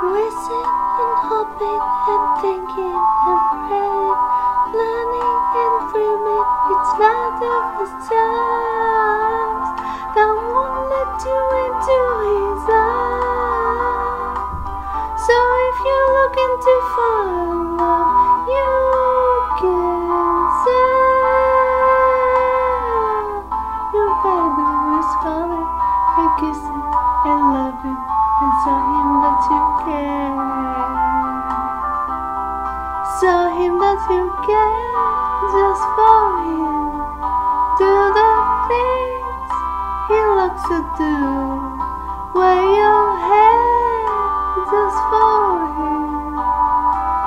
kissing and hoping and thinking and praying, planning and dreaming. It's not of his times that won't let you into his eyes. So if you're looking to find love, you can say your baby was calling and kissing that you care just for him. Do the things he likes to do. Wear your hair just for him.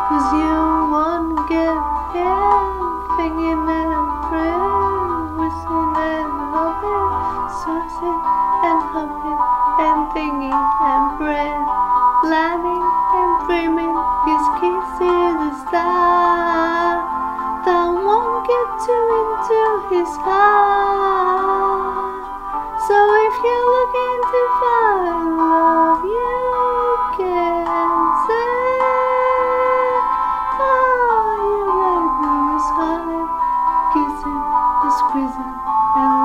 Cause you won't get anything in and praying, wishing and hoping, searching and hoping and thinking and praying, you into his heart. So if you're looking to find love, you can say, Oh, you like me, was calling, kissing, was squeezing, and loving.